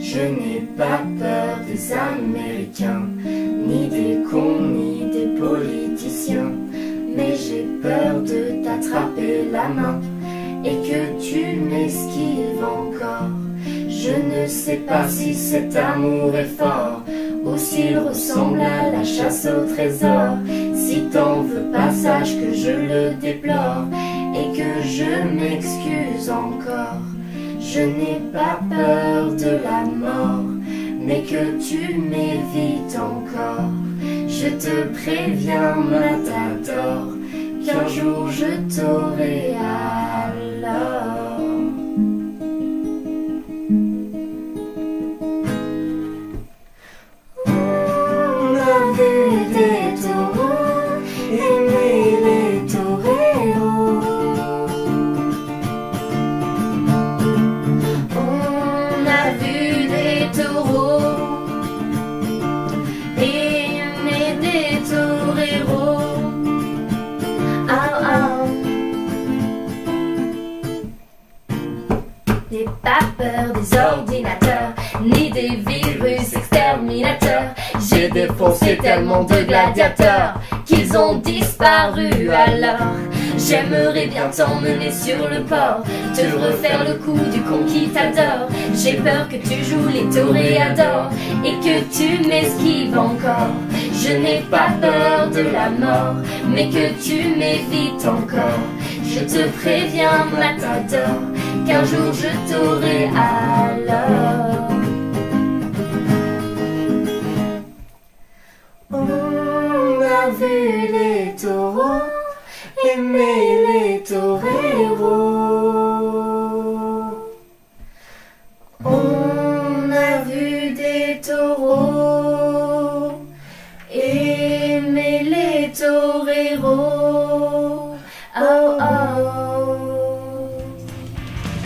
Je n'ai pas peur des Américains, ni des cons, ni des politiciens, mais j'ai peur de t'attraper la main et que tu m'esquives encore. Je ne sais pas si cet amour est fort ou s'il ressemble à la chasse au trésor. Si t'en veux pas, sache que je le déplore et que je m'excuse encore. Je n'ai pas peur de la mort, mais que tu m'évites encore. Je te préviens, matador, qu'un jour je t'aurai pas peur des ordinateurs, ni des virus exterminateurs. J'ai défoncé tellement de gladiateurs qu'ils ont disparu alors. J'aimerais bien t'emmener sur le port, te refaire le coup du con qui t'adore. J'ai peur que tu joues les toréadors et que tu m'esquives encore. Je n'ai pas peur de la mort, mais que tu m'évites encore. Je te préviens, matador, qu'un jour je t'aurai alors. On a vu les taureaux, aimé les toreros.